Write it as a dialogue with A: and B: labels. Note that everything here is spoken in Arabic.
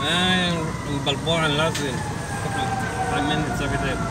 A: Eh, un bel po' in là, sì. Tre minuti.